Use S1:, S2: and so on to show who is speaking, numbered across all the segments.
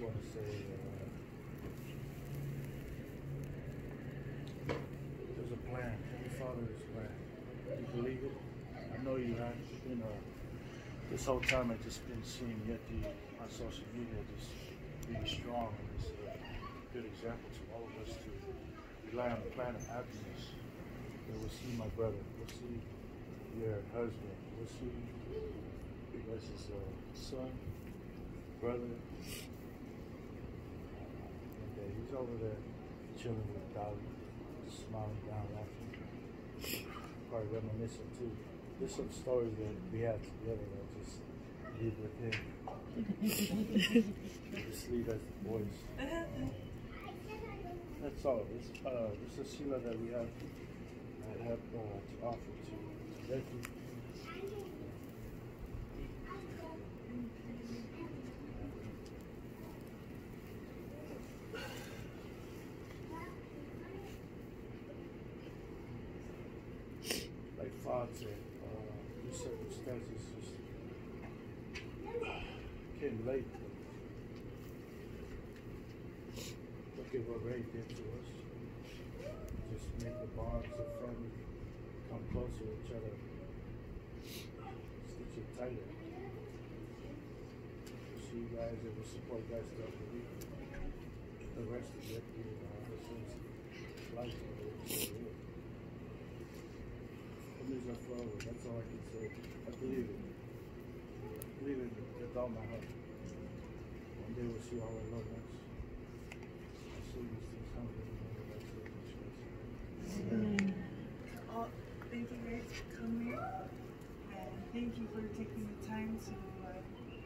S1: just want to say uh, there's a plan. Every father plan. You believe it? I know you have. You know, this whole time I've just been seeing Yeti on social media just being strong and it's a good example to all of us to rely on the plan of happiness. We'll see my brother. We'll see your husband. We'll see you guys' uh, son, brother. Over there chilling with Dolly, smiling down, laughing. Probably reminiscing too. There's some stories that we had together that just leave with him. just leave as the boys. That's all. It's, uh, it's a sila that we have I have uh, to offer to, to. Like Fod said, uh, these circumstances just came late. Look at what Ray did to us. Just make the bonds of family come closer to each other. Stitch it tighter. See you guys and we'll support guys throughout the week. The rest of it, you know, this is life. It is a flower. That's all I can say. I believe it. I believe it with all my heart. One day we'll see all our loved ones. I'll see these things coming. That's it. Amen.
S2: Oh, thank you guys for coming. And thank you for taking the time to uh,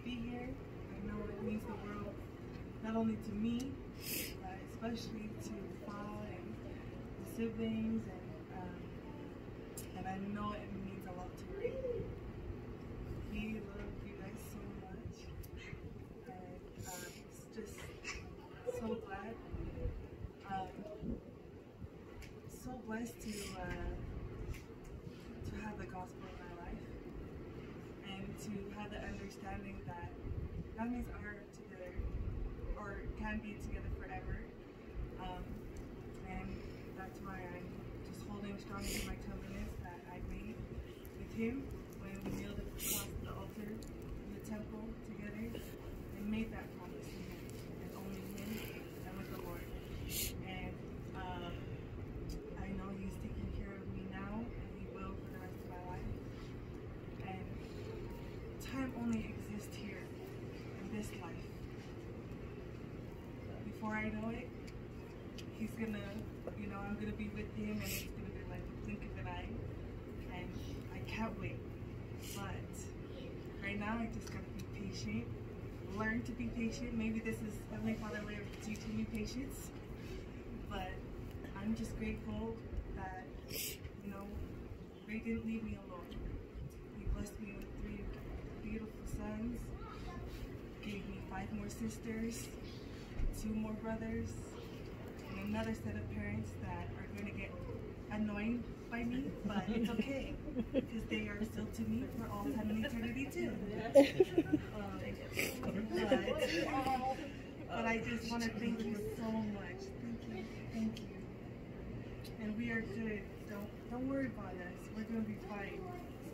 S2: be here. I know it means the world, not only to me, but especially to Paul and the siblings. And, um, and I know it means a lot to Ray. We love you guys so much. And um, it's just so glad. Um, so blessed to uh, to have the gospel in my life and to have the understanding that families are together or can be together forever. Um, and that's why I'm just holding strong to my covenant that I made with him when we kneeled across the altar in the temple together and made that promise to him and only him and with the Lord. And um, I know he's taking care of me now, and he will for the rest of my life. And time only exists here in this life. Before I know it, he's gonna, you know, I'm gonna be with him, and it's gonna be like a blink of an eye. And I can't wait. But right now, I just gotta be patient. Learn to be patient. Maybe this is Heavenly Father way of teaching me patience. But I'm just grateful that, you know, Ray didn't leave me alone. He blessed me sons, gave me five more sisters, two more brothers, and another set of parents that are going to get annoyed by me, but it's okay because they are still to me for all time and eternity too. Um, but, but I just want to thank you so much. Thank you, thank you. And we are good. Don't don't worry about us. We're gonna be fine.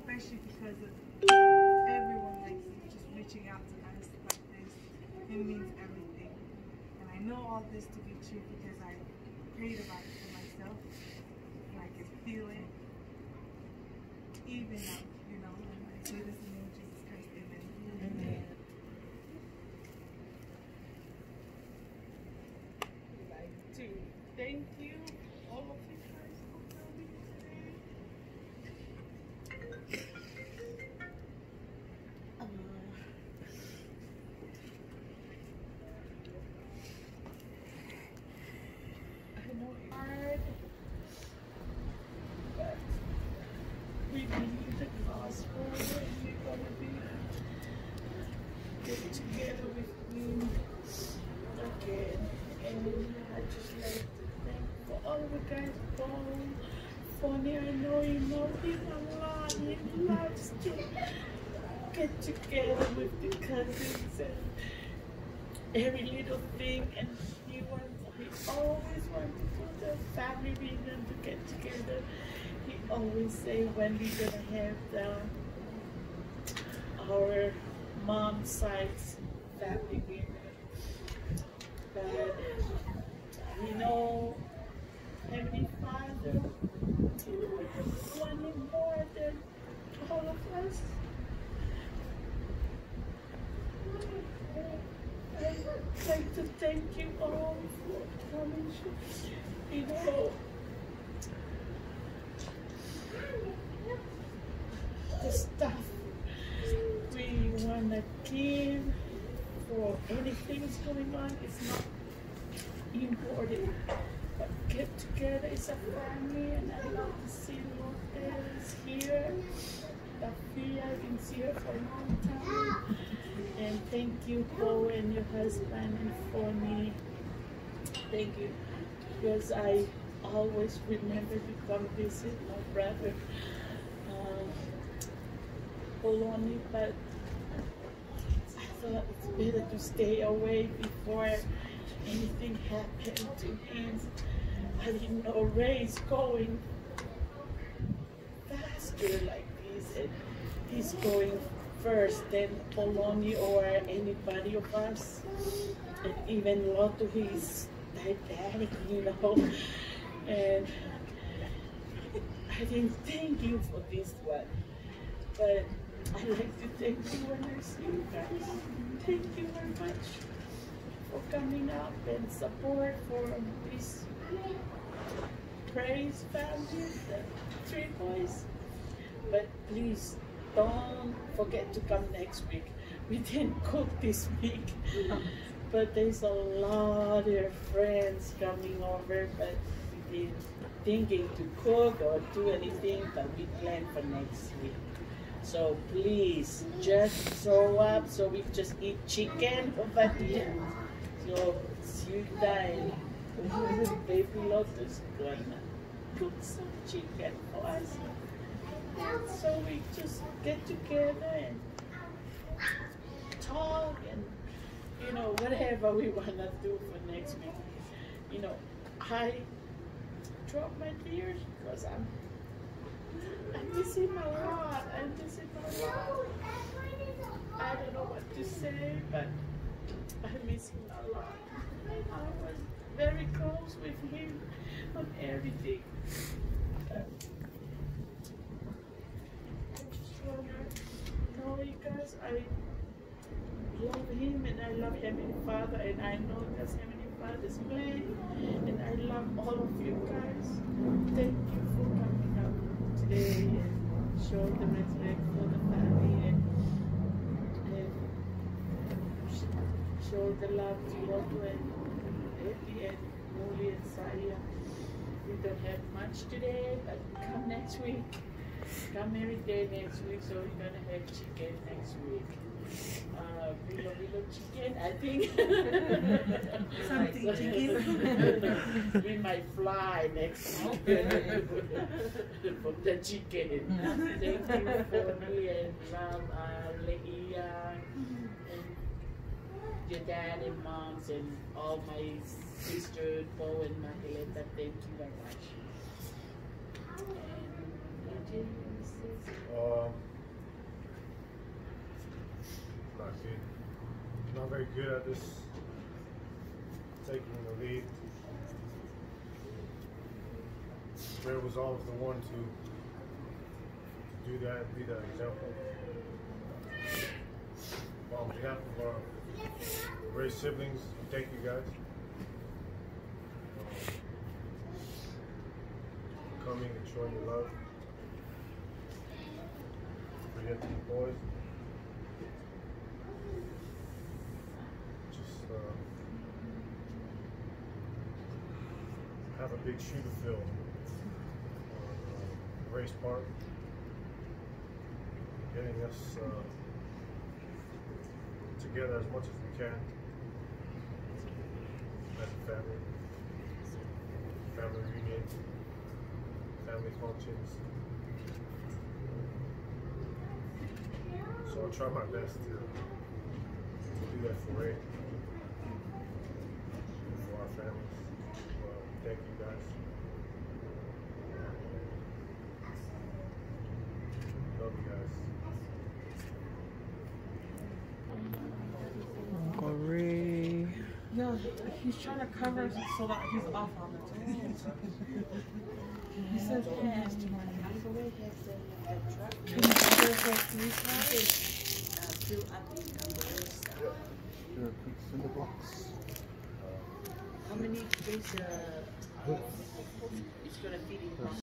S2: Especially because of everyone like just reaching out to us like this. It means everything. And I know all this to be true because I prayed about it for myself. And I can feel it. Even now, you know, and I say this in the name of Jesus Christ. Amen.
S3: Amen.
S2: thank you, loves to get together with the cousins and
S3: every little thing, and he wants, he always wants to the family reunion to get together. He always say when we gonna have the our mom side's family reunion. But we know Heavenly Father wanting more than all of us. I'd like to thank you all for coming. You know, the stuff we want to give for anything that's going on is not important. But get together as a family, and I love to see Lourdes here. Sophia, I can see her for a long time. And thank you, Paul, and your husband, and for me. Thank you, because I always remember to come visit my brother, um, Poloni, but I thought it's better to stay away before anything happened to him. I didn't know Ray's going faster like this, and he's going first, then Poloni or anybody of us, and even Lotto, he's diabetic, you know, and I didn't thank you for this one, but I'd like to thank you when I see you guys. Thank you very much for coming up and support for this praise family, the three boys. But please don't forget to come next week. We didn't cook this week, but there's a lot of friends coming over, but we didn't thinking to cook or do anything, but we plan for next week. So please just show up so we just eat chicken over here. So see you and Baby Lotus gonna cook some chicken for us. So we just get together and talk and you know whatever we wanna do for next week. You know, I drop my tears because I'm I miss him a lot. I miss him a lot. I don't know what to say, but I miss him a lot. I was very close with him on everything. Uh, I just wanna guys, I love him and I love Heavenly Father and I know that's Heavenly Father's way and I love all of you guys. Thank you for coming up today and show the respect for the family and, and show the love to Lotto and Eddie and Molly and Saya. We don't have much today, but come next week. Come every day next week, so we're gonna have chicken next week. Uh, Bilo Bilo chicken, I think.
S2: Something chicken.
S3: we might fly next week from the chicken. Thank you for me and mom, uh, Leia, and your dad and moms, and all my sister, Bo and Marileta. Thank you very much. And AJ, you wanna say something?
S4: Um, not good. Not very good at this. Taking the lead. Ray was always the one to, to do that, be that example. On behalf of our Ray siblings, thank you guys. Um, coming and showing your love. For the boys. Just uh, have a big shoe to fill on uh, Race Park. Getting us uh, together as much as we can as a family. Family reunion, family functions. So I'll try my best to, to do that for Ray for our families. Well, thank you guys. Love you guys.
S5: Uncle Ray.
S6: Yeah, he's trying to cover so that he's off on it. to you.
S3: How many days uh, it's gonna feed him?